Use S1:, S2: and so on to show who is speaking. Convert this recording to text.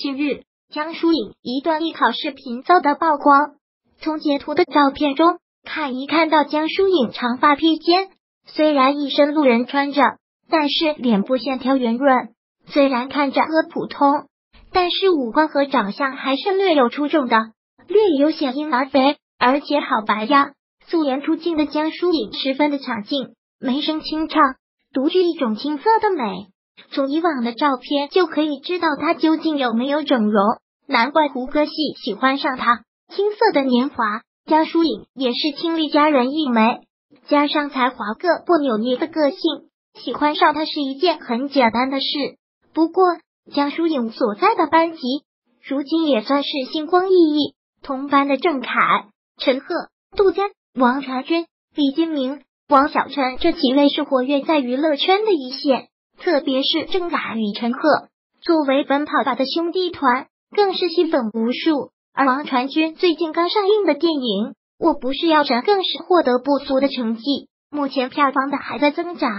S1: 近日，江疏影一段艺考视频遭到曝光。从截图的照片中看，一看到江疏影长发披肩，虽然一身路人穿着，但是脸部线条圆润，虽然看着和普通，但是五官和长相还是略有出众的，略有显婴儿肥，而且好白呀。素颜出镜的江疏影十分的抢镜，眉声清唱，独具一种青涩的美。从以往的照片就可以知道她究竟有没有整容，难怪胡歌系喜欢上她。青涩的年华，江疏影也是亲历佳人一枚，加上才华个不扭捏的个性，喜欢上她是一件很简单的事。不过，江疏影所在的班级，如今也算是星光熠熠，同班的郑恺、陈赫、杜佳、王传君、李金铭、王小晨这几位是活跃在娱乐圈的一线，特别是郑雅与陈赫作为奔跑吧的兄弟团，更是吸粉无数。而王传君最近刚上映的电影《我不是药神》更是获得不俗的成绩，目前票房的还在增长。